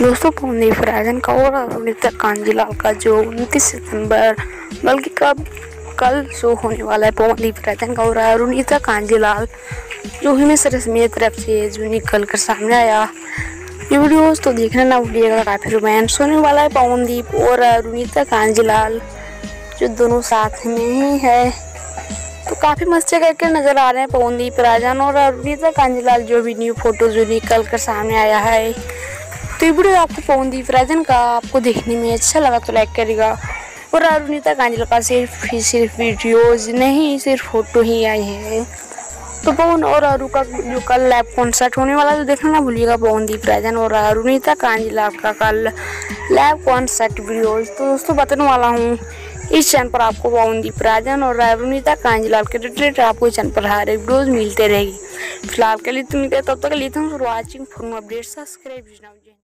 दोस्तों पौनी फराजन का और अरुणिता कांजीलाल का जो उनतीस सितंबर, बल्कि कब, कल शो होने वाला है पवनदीप फराजन का और अरुणिता कांजीलाल, जो हिमेश रश्मि तरफ़ से जो निकल कर सामने आया। ये वीडियोस तो देखना ना भूलिएगा, काफ़ी रोमांस होने वाला है पवनदीप और अरुणिता कांजीलाल, जो दोनों साथ में ही है। तो काफ़ी मस्ती करके नज़र आ रहे हैं पवनदीप राजन और अरुणिता कांजीलाल, जो भी न्यू फ़ोटो जो निकल कर सामने आया है। तो ये वीडियो आपको पवनदीप राजन का, आपको देखने में अच्छा लगा तो लाइक करेगा। और अरुणिता कांजल का सिर्फ़ ही सिर्फ़ वीडियोज़ नहीं, सिर्फ़ फ़ोटो ही आई है। तो पवन और अरु का जो कल लैब कॉन्सर्ट होने वाला तो देखना ना भूलिएगा पवनदीप राजन और अरुणिता कांजिला का कल लैब कॉन्सर्ट वीडियोज़ तो दोस्तों, बताने वाला हूँ, इस चैनल पर आपको पवनदीप राजन और अरुणिता कांजिलाल के रिलेटेड आपको इस चैनल पर हर एक वीडियोज़ मिलते रहेगी। फ़िलहाल के लिए तो मिलते तब तक लेते हूँ। Watching for update subscribe